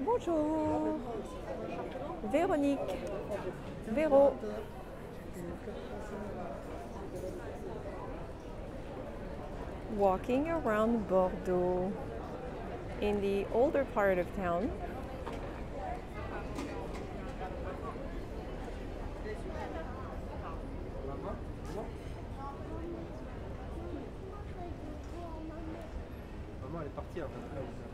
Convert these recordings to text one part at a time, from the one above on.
Bonjour. Véronique. Véro. Walking around Bordeaux in the older part of town. Maman elle est partie après.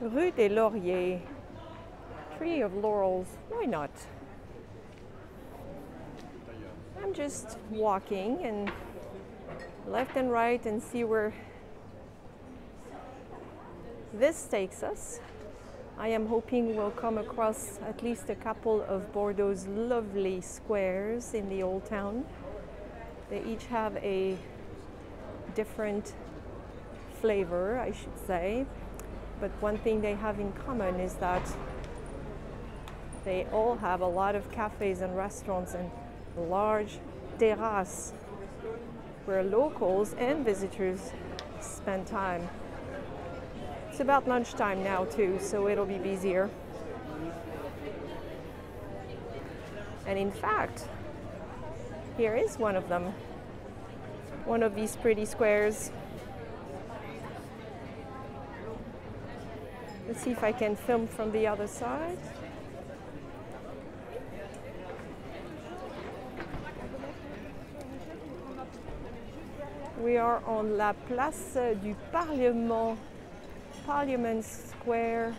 Rue des Lauriers. Tree of Laurels. Why not? I'm just walking and left and right and see where this takes us. I am hoping we'll come across at least a couple of Bordeaux's lovely squares in the old town. They each have a different flavor, I should say. But one thing they have in common is that they all have a lot of cafes and restaurants and large terraces where locals and visitors spend time. It's about lunchtime now, too, so it'll be busier. And in fact, here is one of them. One of these pretty squares. Let's see if I can film from the other side. We are on la place du Parlement, Parliament Square.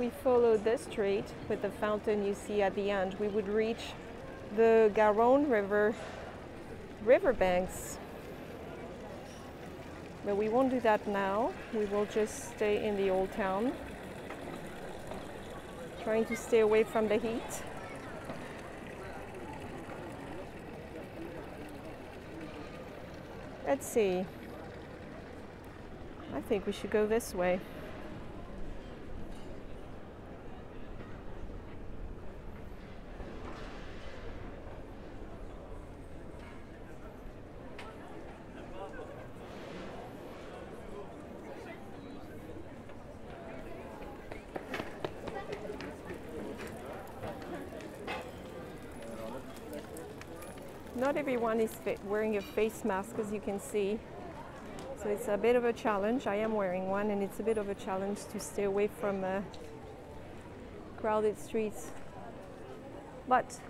We follow this street with the fountain you see at the end, we would reach the Garonne River riverbanks. But we won't do that now. We will just stay in the old town, trying to stay away from the heat. Let's see. I think we should go this way. Not everyone is wearing a face mask, as you can see. So it's a bit of a challenge. I am wearing one, and it's a bit of a challenge to stay away from uh, crowded streets. But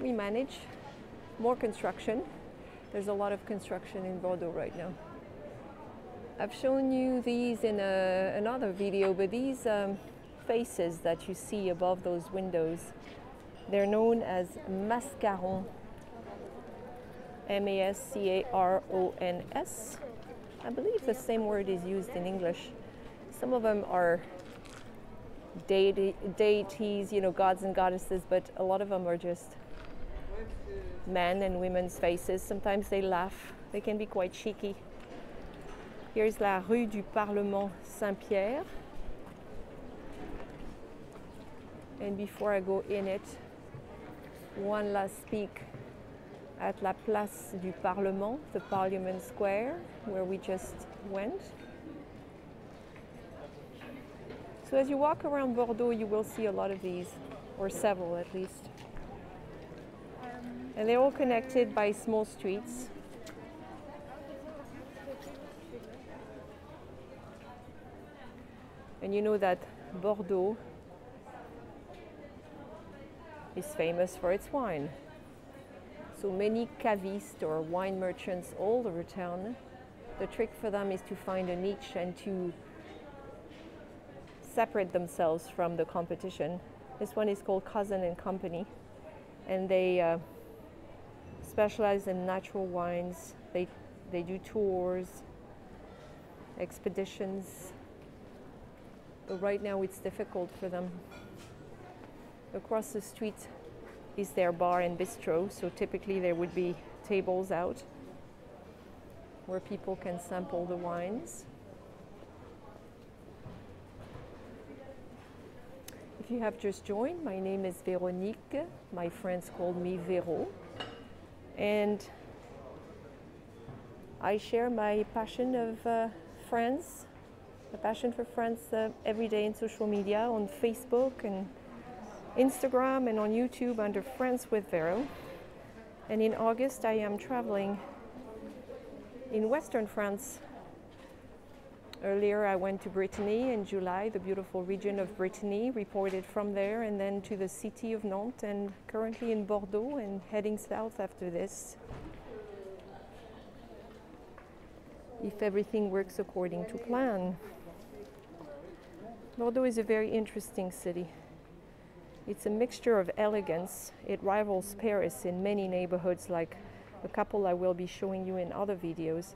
we manage. More construction. There's a lot of construction in Bordeaux right now. I've shown you these in a, another video, but these um, faces that you see above those windows, they're known as mascarons. M A S C A R O N S. I believe the same word is used in English. Some of them are deity, deities, you know, gods and goddesses, but a lot of them are just men and women's faces. Sometimes they laugh. They can be quite cheeky. Here's la rue du Parlement Saint-Pierre. And before I go in it, one last peek at la Place du Parlement, the Parliament Square, where we just went. So as you walk around Bordeaux, you will see a lot of these, or several at least. Um, and they're all connected by small streets. And you know that Bordeaux is famous for its wine. So many cavists or wine merchants all over town. The trick for them is to find a niche and to separate themselves from the competition. This one is called Cousin and Company, and they uh, specialize in natural wines. They they do tours, expeditions. But right now it's difficult for them. Across the street is their bar and bistro, so typically there would be tables out where people can sample the wines. If you have just joined, my name is Véronique. My friends call me Véro. And I share my passion of uh, France, the passion for France uh, every day in social media, on Facebook and Instagram and on YouTube under France with Vero. And in August, I am traveling in Western France Earlier, I went to Brittany in July, the beautiful region of Brittany, reported from there, and then to the city of Nantes, and currently in Bordeaux and heading south after this. If everything works according to plan. Bordeaux is a very interesting city. It's a mixture of elegance. It rivals Paris in many neighborhoods, like a couple I will be showing you in other videos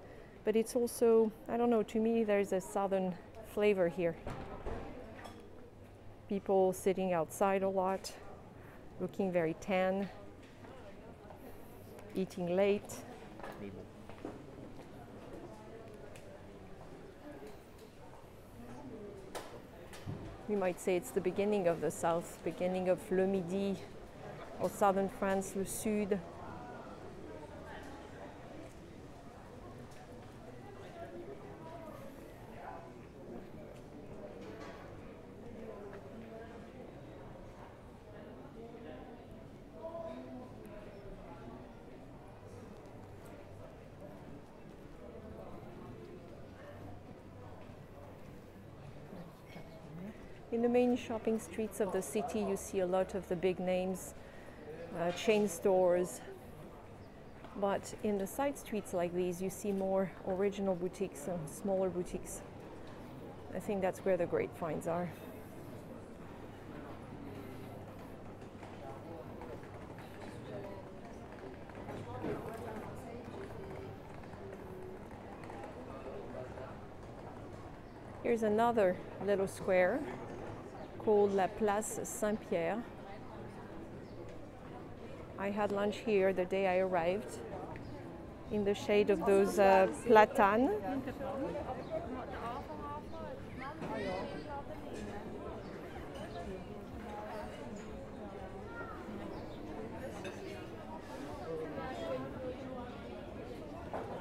but it's also, I don't know, to me there's a southern flavor here. People sitting outside a lot, looking very tan, eating late. You might say it's the beginning of the south, beginning of Le Midi, or southern France, Le Sud. In the main shopping streets of the city, you see a lot of the big names, uh, chain stores. But in the side streets like these, you see more original boutiques and smaller boutiques. I think that's where the great finds are. Here's another little square called La Place Saint-Pierre. I had lunch here the day I arrived in the shade of those uh.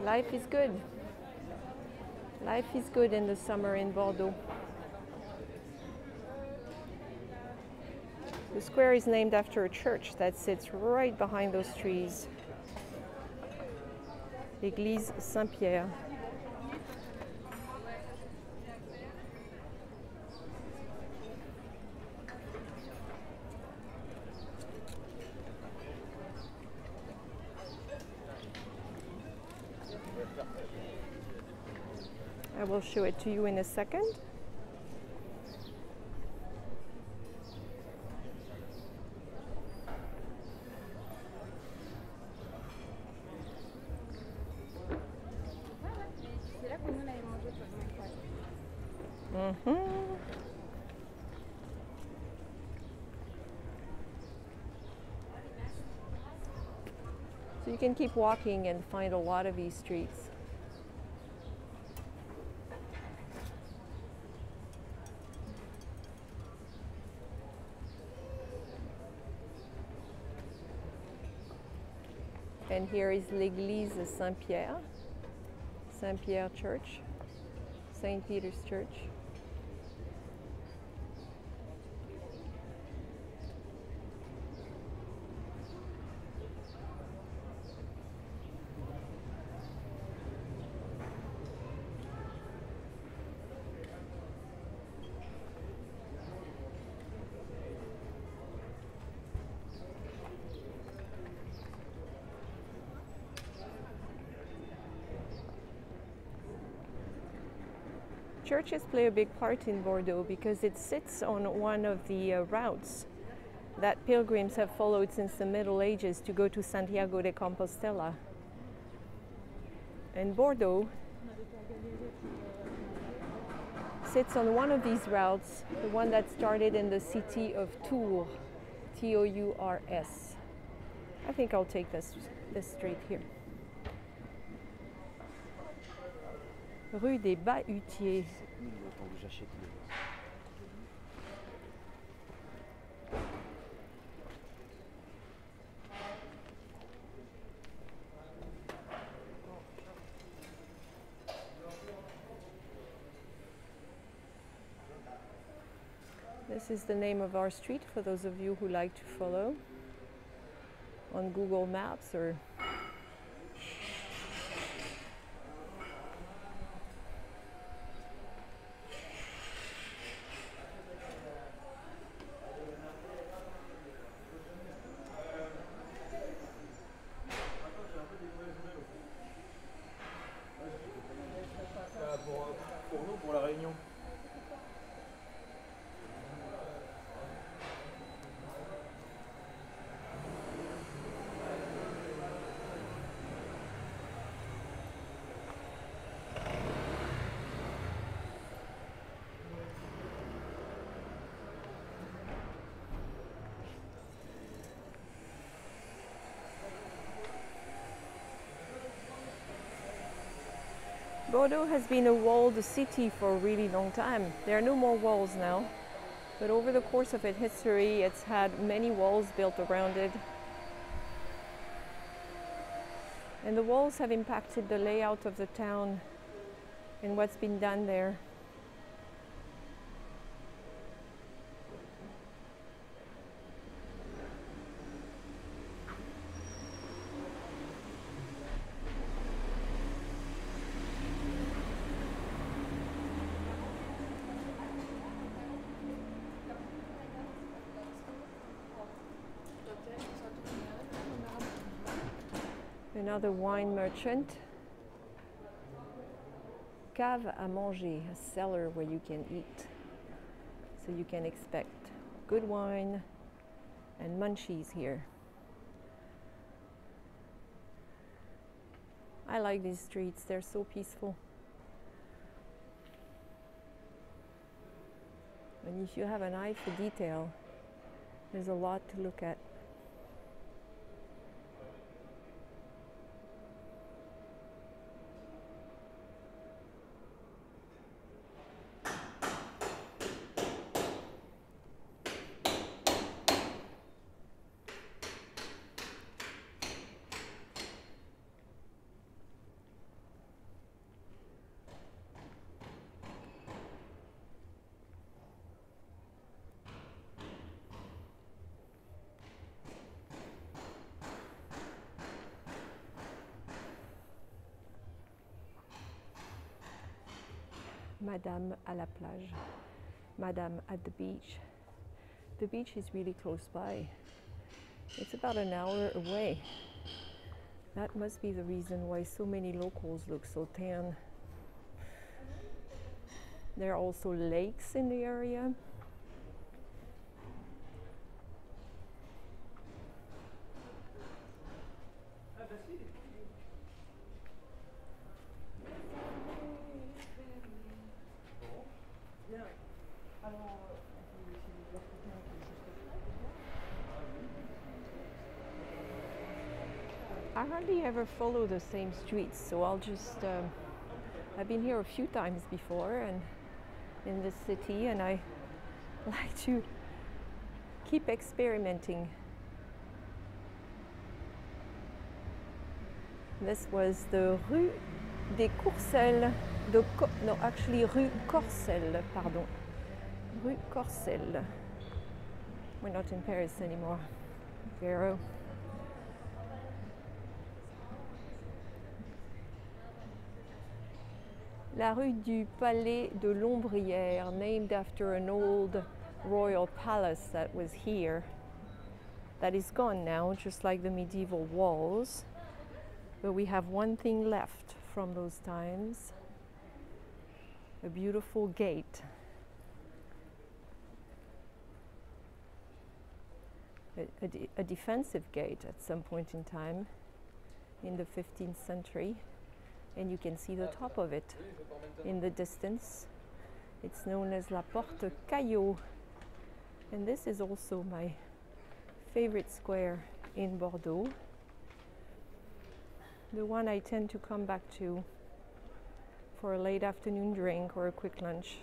Life is good. Life is good in the summer in Bordeaux. The square is named after a church that sits right behind those trees. L'église Saint-Pierre. I will show it to you in a second. So you can keep walking and find a lot of these streets. And here is l'église Saint-Pierre, Saint-Pierre Church, St. Peter's Church. Churches play a big part in Bordeaux because it sits on one of the uh, routes that pilgrims have followed since the Middle Ages to go to Santiago de Compostela. And Bordeaux sits on one of these routes, the one that started in the city of Tours, T O U R S. I think I'll take this, this street here. Rue des Bahutiers. This is the name of our street for those of you who like to follow on Google Maps or Bordeaux has been a walled city for a really long time. There are no more walls now, but over the course of its history, it's had many walls built around it. And the walls have impacted the layout of the town and what's been done there. Another wine merchant. Cave à manger, a cellar where you can eat. So you can expect good wine and munchies here. I like these streets, they're so peaceful. And if you have an eye for detail, there's a lot to look at. Madame à la plage, Madame at the beach. The beach is really close by. It's about an hour away. That must be the reason why so many locals look so tan. There are also lakes in the area. I hardly ever follow the same streets, so I'll just. Um, I've been here a few times before and in this city, and I like to keep experimenting. This was the Rue des Courcelles, Co- no, actually Rue Corcelles, pardon. Rue Corcelles. We're not in Paris anymore. Vero. La rue du Palais de l'Ombrière, named after an old royal palace that was here, that is gone now, just like the medieval walls. But we have one thing left from those times a beautiful gate. A, a de- a defensive gate at some point in time in the 15th century, and you can see the top of it in the distance. It's known as La Porte Cailhau, and this is also my favorite square in Bordeaux. The one I tend to come back to for a late afternoon drink or a quick lunch,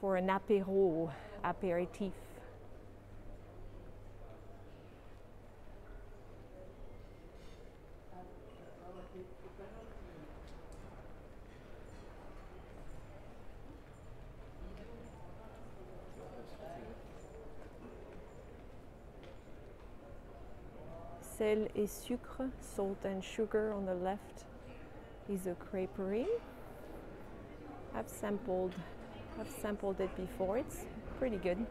for an apéro, apéritif. Sel et sucre, salt and sugar on the left is a creperie. I've sampled I've sampled it before. It's pretty good.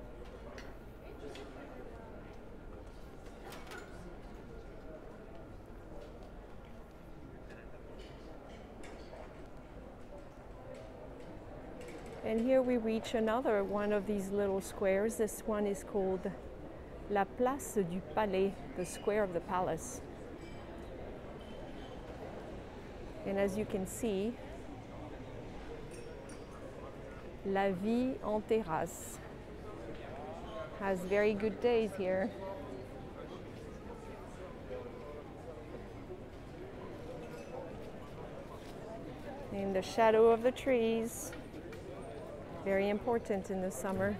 And here we reach another one of these little squares. This one is called La Place du Palais, the square of the palace. And as you can see, La Vie en Terrasse has very good days here. In the shadow of the trees, very important in the summer.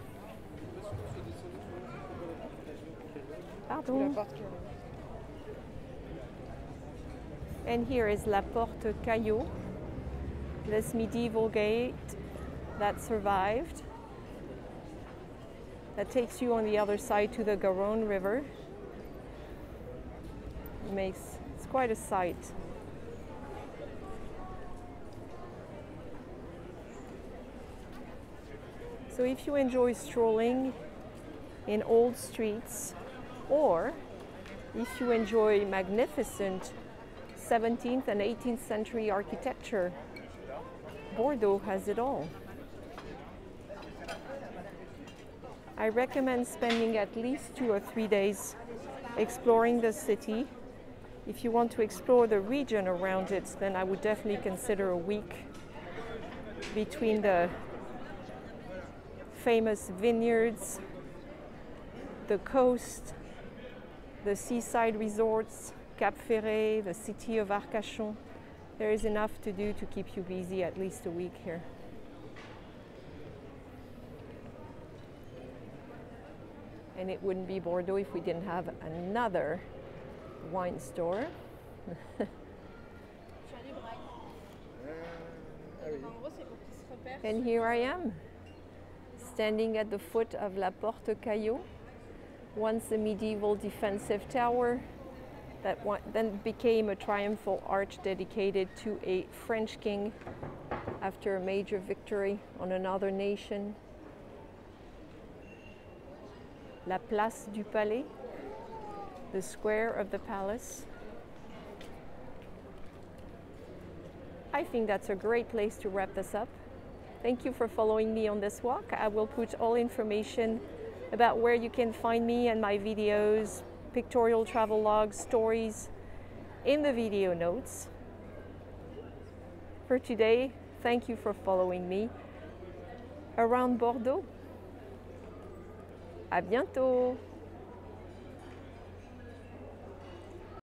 Pardon. And here is La Porte Cailhau, this medieval gate that survived, that takes you on the other side to the Garonne River. It makes it's quite a sight. So if you enjoy strolling in old streets, or if you enjoy magnificent 17th and 18th century architecture, Bordeaux has it all. I recommend spending at least two or three days exploring the city. If you want to explore the region around it, then I would definitely consider a week between the famous vineyards, the coast, the seaside resorts, Cap Ferret, the city of Arcachon. There is enough to do to keep you busy at least a week here. And it wouldn't be Bordeaux if we didn't have another wine store. En gros, c'est pour qu'ils se repèrent. And here I am, standing at the foot of La Porte Cailhau, once a medieval defensive tower that then became a triumphal arch dedicated to a French king after a major victory on another nation. La Place du Palais, the square of the palace. I think that's a great place to wrap this up. Thank you for following me on this walk. I will put all information about where you can find me and my videos, pictorial travel logs, stories in the video notes. For today, thank you for following me around Bordeaux. À bientôt!